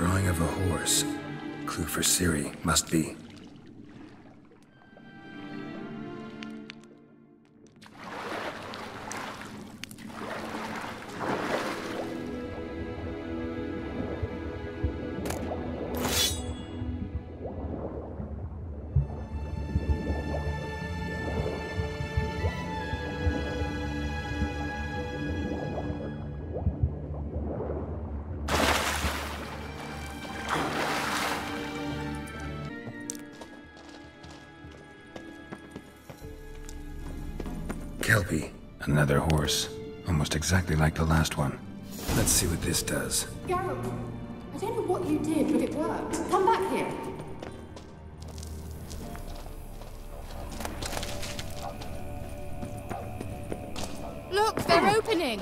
Drawing of a horse. Clue for Ciri must be Kelpie. Another horse. Almost exactly like the last one. Let's see what this does. Geralt, I don't know what you did, but it worked. Come back here. Look, they're opening!